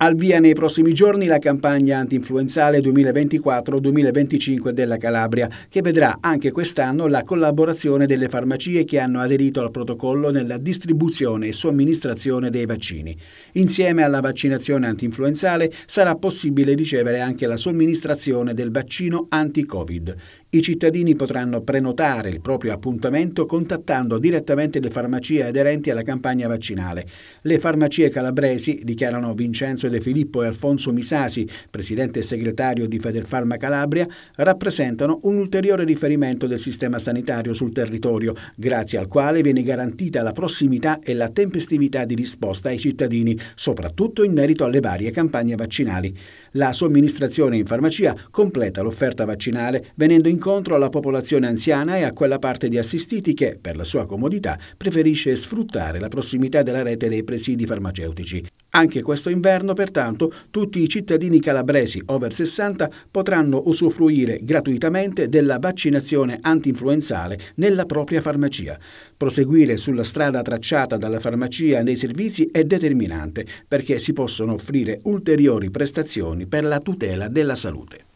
Al via nei prossimi giorni la campagna antinfluenzale 2024-2025 della Calabria, che vedrà anche quest'anno la collaborazione delle farmacie che hanno aderito al protocollo nella distribuzione e somministrazione dei vaccini. Insieme alla vaccinazione antinfluenzale sarà possibile ricevere anche la somministrazione del vaccino anti-Covid. I cittadini potranno prenotare il proprio appuntamento contattando direttamente le farmacie aderenti alla campagna vaccinale. Le farmacie calabresi, dichiarano Vincenzo De Filippo e Alfonso Misasi, presidente e segretario di Federfarma Calabria, rappresentano un ulteriore riferimento del sistema sanitario sul territorio, grazie al quale viene garantita la prossimità e la tempestività di risposta ai cittadini, soprattutto in merito alle varie campagne vaccinali. La somministrazione in farmacia completa l'offerta vaccinale venendo incontro alla popolazione anziana e a quella parte di assistiti che, per la sua comodità, preferisce sfruttare la prossimità della rete dei presidi farmaceutici. Anche questo inverno, pertanto, tutti i cittadini calabresi over 60 potranno usufruire gratuitamente della vaccinazione antinfluenzale nella propria farmacia. Proseguire sulla strada tracciata dalla farmacia nei servizi è determinante perché si possono offrire ulteriori prestazioni per la tutela della salute.